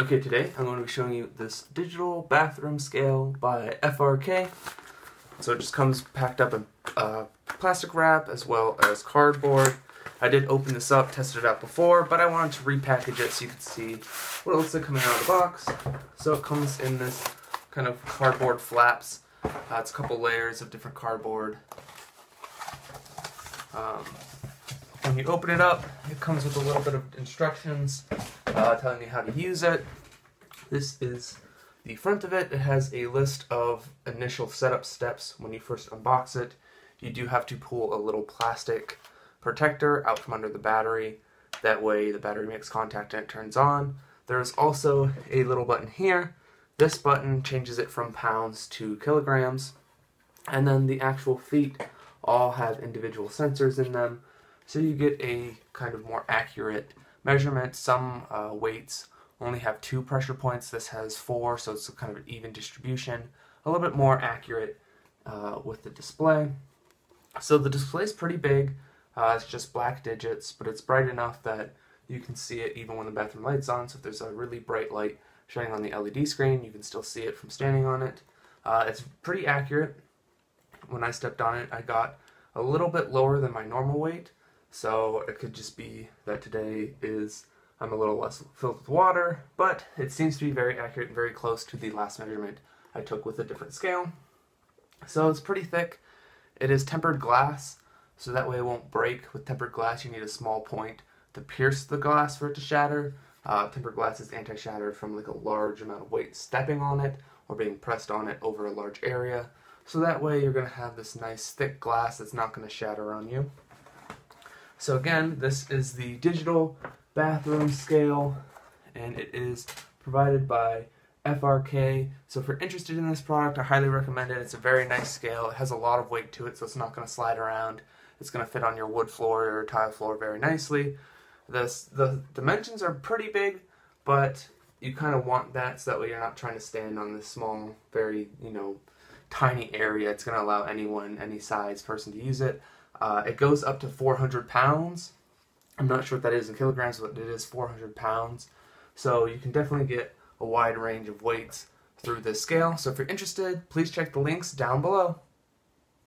Okay, today I'm going to be showing you this digital bathroom scale by FRK. So it just comes packed up in uh, plastic wrap as well as cardboard. I did open this up, tested it out before, but I wanted to repackage it so you can see what it looks like coming out of the box. So it comes in this kind of cardboard flaps. Uh, it's a couple layers of different cardboard. Um, when you open it up, it comes with a little bit of instructions uh, telling you how to use it. This is the front of it. It has a list of initial setup steps when you first unbox it. You do have to pull a little plastic protector out from under the battery. That way the battery makes contact and it turns on. There's also a little button here. This button changes it from pounds to kilograms. And then the actual feet all have individual sensors in them. So you get a kind of more accurate measurement. Some uh, weights only have two pressure points. This has four, so it's kind of an even distribution. A little bit more accurate uh, with the display. So the display is pretty big. Uh, it's just black digits, but it's bright enough that you can see it even when the bathroom light's on. So if there's a really bright light shining on the LED screen, you can still see it from standing on it. Uh, it's pretty accurate. When I stepped on it, I got a little bit lower than my normal weight, so it could just be that today is I'm a little less filled with water, but it seems to be very accurate and very close to the last measurement I took with a different scale. So it's pretty thick. It is tempered glass, so that way it won't break. With tempered glass, you need a small point to pierce the glass for it to shatter. Uh, tempered glass is anti-shatter from like a large amount of weight stepping on it or being pressed on it over a large area. So that way you're going to have this nice thick glass that's not going to shatter on you. So again, this is the digital bathroom scale, and it is provided by FRK. So if you're interested in this product, I highly recommend it. It's a very nice scale. It has a lot of weight to it, so it's not going to slide around. It's going to fit on your wood floor or tile floor very nicely. This, the dimensions are pretty big, but you kind of want that so that way you're not trying to stand on this small, very, you know, tiny area. It's going to allow anyone, any size person to use it. Uh, it goes up to 400 pounds. I'm not sure what that is in kilograms, but it is 400 pounds. So you can definitely get a wide range of weights through this scale. So if you're interested, please check the links down below.